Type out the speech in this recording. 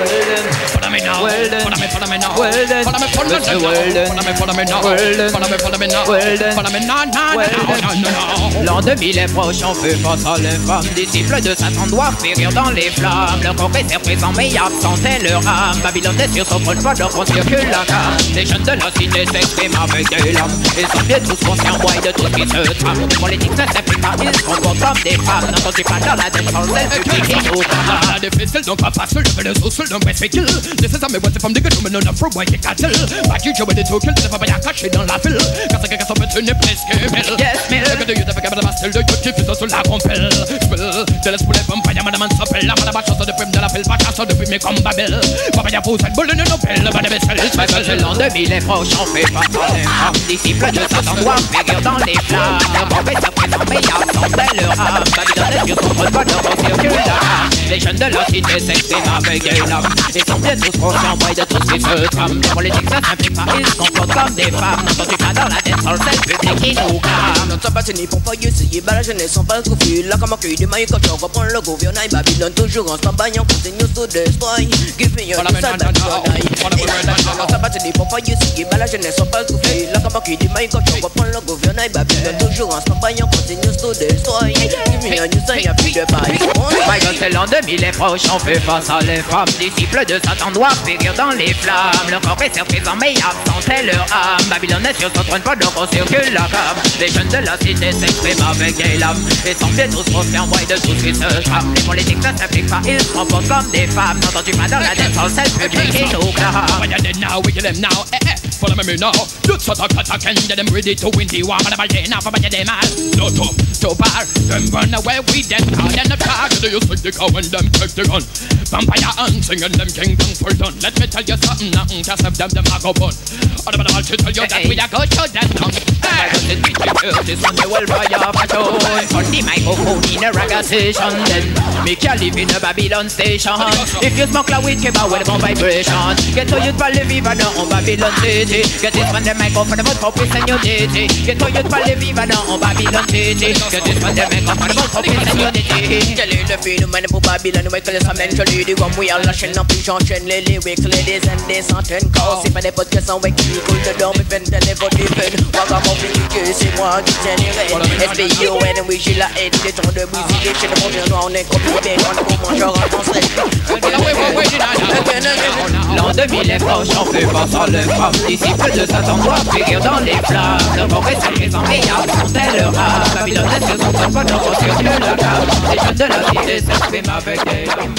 Berlin. Follow me now. Well then. Follow me, follow me now. Well then. Follow me, follow me now. well then. Follow me, follow me now. Well then. Follow me, follow me now. Well then. Follow me now, now, Well now, then. now, now, now. L'an 2000 est proche, on fait face à l'infâme Disciples de Satan doivent périr dans les flammes Leur congrès est présent mais absent est leur âme Babylone est sur son trône, pas donc on circule la Les jeunes de la cité s'expriment avec des lames Ils sont bien tous conscients, ouais, de tout ce qui se trame Les politiques ne s'impliquent pas, ils se comportent comme des femmes pas dans la tête, c'est le public qui nous parle Ah, the pistol don't pop fast, level the social don't best kill. This is a me what's from the good woman on a pro boy kick cattle. But you with the two kill, never buy a cash la file. Quand c'est que ça peut tenir presque mille. Yes. Que you you la compelle. Spell, de l'esprit les femmes, pas madame s'appelle. La madame chasse de prime de la pile, pas chasse depuis mes combats belle. Papa y'a posé une boule de nos pelle, pas de vaisselle. C'est l'an 2000 est proche, on fait l'infâme Disciples de Satan doivent périr dans les flammes présent mais absent leur âme Babylone est pas Les jeunes de la cité s'expriment avec lames Ils sont bien tous conscients, ouais, de tout ce qui se trame Les politiques ne s'impliquent pas, ils se comportent comme des femmes N'entends-tu pas dans la tête, sur le seul public qui nous calme Notre sabbat n'est pour pas essayer, bah la jeunesse sont pas confus. Là, comme accueil de maille, quand on reprend le gouvernement, Babylone toujours en on continue to destroy. Give me your right now. Notre pour pas essayer, bah la jeunesse sont pas confus. Là, comme accueil de maille, quand on reprend le gouvernement, Babylone toujours en on continue to destroy. Give me your y'a plus de c'est l'an 2000 est proche, on fait face à l'infâme Disciples de Satan doivent périr dans les flammes. Leur corps est présent mais absent est leur âme. Babylone est sur son trône, pas donc on circule la gamme Les jeunes de la cité s'expriment avec des lames Ils sont bien tous conscients, ouais, de tout ce qui se trame Les politiques ne s'impliquent pas, ils se comportent comme des femmes. N'entends-tu pas dans la tête, sur le public qui nous clame now, we kill them now. Eh, eh, follow me, me now. Youths attack, attack, and get them ready to win the war. But I'm a now, for my them all. No top, so far. Them run away with them now. Then the target, they use the cow and them take the gun. Vampire and them kingdom for done. Let me tell you something, nothing just have them, them a go bun. All about all to tell you that we a go to them now. Hey! This one they will buy a patrol On the microphone in a reggae station Then make you live in a Babylon station If you smoke la weed, keba well bon vibration Get to youth par le vivant en Babylon city Get this from the microphone about for peace and unity Get to youth par le vivant en Babylon city Get this from the microphone about for peace and unity Quel est le phénomène pour Babylone? Ouais, que les amène, je lui dis, comme oui, à la chaîne, en plus j'enchaîne les lyrics, les dizaines, des centaines. Quand c'est pas des podcasts en ouais, qui coulent dedans, mais peine, t'as les votes du fun. Vagabond, que c'est moi qui tiens les rênes. S-P-I-O-N, oui, j'ai la haine, des temps de musique, des chaînes, mon bien noir, on est bêtes, on est en français. L'an 2000 est proche, on fait face à l'infâme Disciples de Satan doivent périr dans les flammes. Leur congrès est présent mais absent est leur âme Babylone est sur son pas donc on circule la gamme Les jeunes de la cité avec des lames